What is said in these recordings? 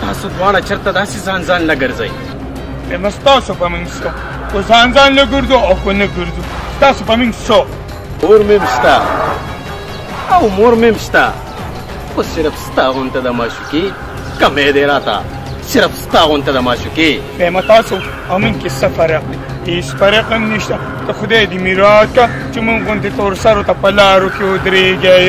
تاسو دواړه چرته داسې ځان ځان نه ګرځئ مېلمه ستاسو په موږ څه خو ځان ځان نه ګرځو او خو نه ګرځو ستاسو په موږ څه مور مې شته او مور مې شته خو صرف ستا غونته د معشوقې کمې دی راته صرف ستا غونته د معشوقې مېلمه تاسو او موږ کې څه فرق دی هیڅ فرق هم نشته ته خدای دې میرات کړه چې موږ غونتې تور سرو ته په لارو کې ودرېږی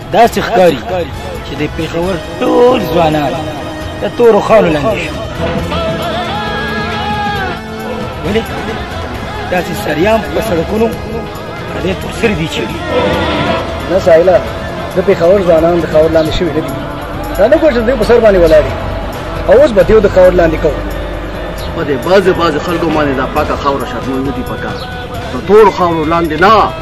داسې ښکاري چې د پېښور ټول ځوانان د تورو خالو لاندې شو ولې داسې سریام په سړکونو پردې تر سر دي چېړي نه سایله د پېښور ځوانان د خاور لاندې شوي نه دي دا نه کوم چې دوی په سر باندې ولاړ دي او اوس به دیو د خاور لاندې کوو په دې بعضې بعضې خلکو باندې دا پاکه خاوره شرمول نه دي پکار د تورو خاورو لاندې نه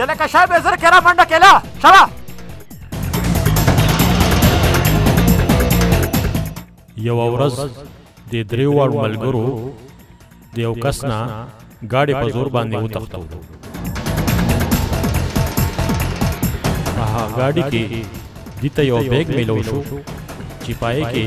یله که شای به زر کرا منډه کلا شبا یو ورځ د دریوړ ملګرو د یو کس نه ګاډې په زور باندې وتښتو په هغه ګاډي کې دیته یو بیګ میلو شو چې پای کې